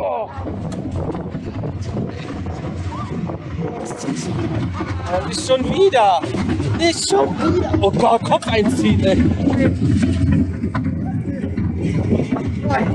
Oh. Nicht schon wieder! Nicht schon wieder! Oh Gott, Kopf einziehen, ey! Nein.